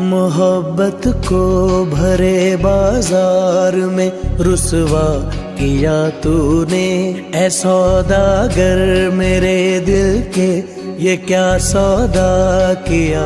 मोहब्बत को भरे बाज़ार में रुसवा किया तूने। ऐ सौदागर मेरे दिल के, ये क्या सौदा किया?